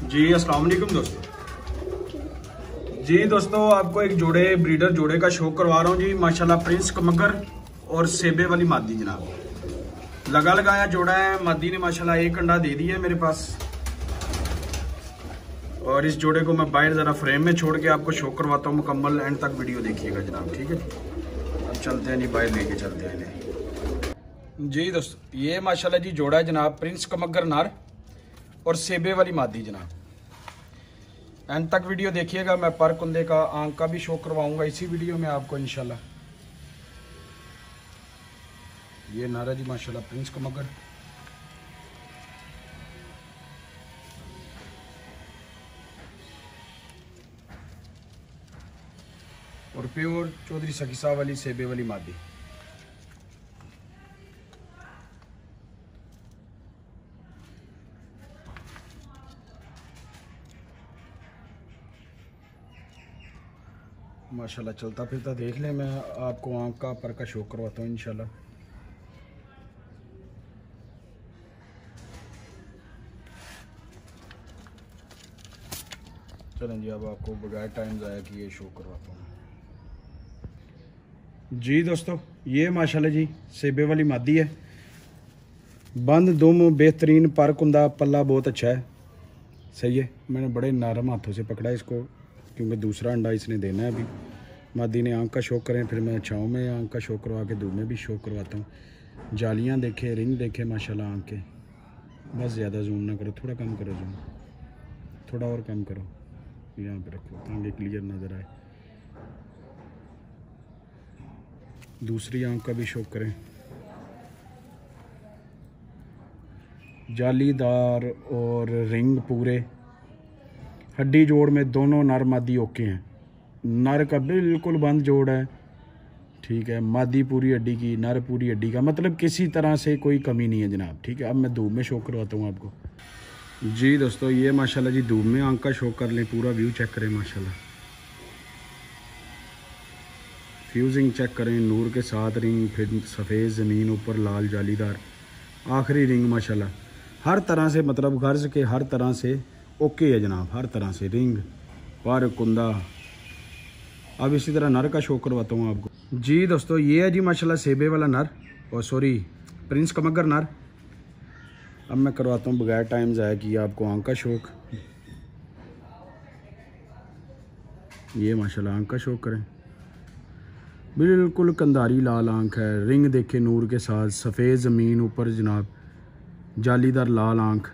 जी, अस्सलाम वालेकुम दोस्तों। जी दोस्तों, आपको एक जोड़े ब्रीडर जोड़े का शो करवा रहा हूँ जी, माशाल्लाह प्रिंस कमगर और सेबे वाली मादी जनाब। लगा लगाया जोड़ा है, मादी ने माशाल्लाह एक अंडा दे दिया है मेरे पास। और इस जोड़े को मैं बाहर ज़रा फ्रेम में छोड़ के आपको शो करवाता हूँ, मुकम्मल एंड तक वीडियो देखिएगा जनाब, ठीक है अब चलते हैं जी, बाहर लेके चलते हैं जी। दोस्तों, ये माशाल्लाह जी जोड़ा है जनाब प्रिंस कमगर नार। और सेबे वाली मादी, जनाब। एंड तक वीडियो देखिएगा, मैं पर कुंदे का आँख का भी शो करवाऊँगा। इसी वीडियो में आपको, इंशाल्लाह। ये नारा जी माशाल्लाह, प्रिंस मगर। और प्योर चौधरी सखी साहब वाली सेबे वाली मादी। माशाल्लाह, चलता फिरता देख लें, मैं आपको आँख का पर का शो करवाता हूँ, इंशाल्लाह। चलें जी, अब आपको बगैर टाइम ज़ाया कि ये शो करवाता हूँ। जी दोस्तों, ये माशाल्लाह जी, सेबे वाली मादी है। बंद दुम बेहतरीन पर कुंदा पल्ला बहुत अच्छा है। सही है, मैंने बड़े नरम हाथों से पकड़ा इसको। क्योंकि दूसरा अंडा इसने देना है अभी। मादी ने आँख का शौक करें, फिर मैं छाँव में आँख का शौक करवा के दूध में भी शौक करवाता हूँ। जालियाँ देखे, रिंग देखे, माशाल्लाह आँख। के बस ज़्यादा जूम ना करो, थोड़ा कम करो जूम थोड़ा और कम करो। यहाँ पे रखो ताकि क्लियर नज़र आए। दूसरी आँख का भी शौक करें। जालीदार और रिंग पूरे। हड्डी जोड़ में दोनों नर मादी ओके हैं। नर का बिल्कुल बंद जोड़ है। ठीक है, मादी पूरी हड्डी की, नर पूरी हड्डी का। मतलब किसी तरह से कोई कमी नहीं है जनाब। ठीक है, अब मैं धूप में शो करवाता हूँ आपको। जी दोस्तों, ये माशाल्लाह जी धूप में आँख का शो कर लें। पूरा व्यू चेक करें माशाल्लाह। फ्यूजिंग चेक करें। नूर के साथ रिंग, फिर सफ़ेद ज़मीन ऊपर लाल जालीदार। आखिरी रिंग माशाल्लाह। हर तरह से मतलब गर्ज के हर तरह से ओके है जनाब, हर तरह से रिंग पर कुंदा। अब इसी तरह नर का शो करवाता हूँ आपको। जी दोस्तों, ये है जी माशाल्लाह सेबे वाला नर, और सॉरी प्रिंस कमगर नर। अब मैं करवाता हूँ बगैर टाइम ज़ाया किया आपको आँख का शौक। ये माशाल्लाह आँख का शौक करें। बिल्कुल कंधारी लाल आँख है, रिंग देखे नूर के साथ, सफ़ेद ज़मीन ऊपर जनाब, जालीदार लाल आँख।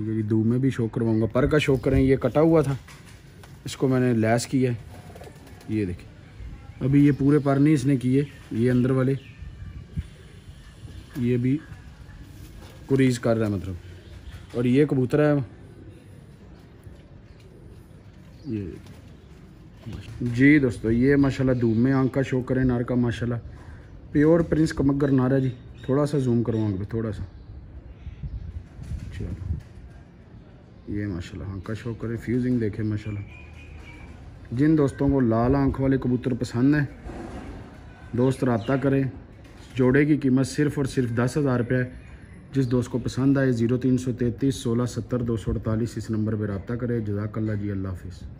ठीक है जी दूब में भी शौक करवाऊँगा। पर का शौक करें, ये कटा हुआ था। इसको मैंने लैस किया है। ये देखिए। अभी ये पूरे पर नहीं इसने किए, ये अंदर वाले। ये भी कुरीज कर रहा है मतलब। और ये कबूतर है। ये जी दोस्तों, ये माशाल्लाह धूप में आँख का शो करें, नार का माशाल्लाह। प्योर प्रिंस कमगर नार जी। थोड़ा सा जूम करवाऊँगा थोड़ा सा। चलो। ये माशाल्लाह हाँ शो करे फ्यूजिंग देखे, माशाल्लाह। जिन दोस्तों को लाल आँख वाले कबूतर पसंद है, दोस्त रबता करें, जोड़े की कीमत सिर्फ़ और सिर्फ़ दस हज़ार रुपये है। जिस दोस्त को पसंद आए, ज़ीरो तीन सौ तैंतीस, सोलह सत्तर, दो सौ अड़तालीस, इस नंबर पर रबता करें। जजाकल्ला जी, अल्लाह हाफिज़।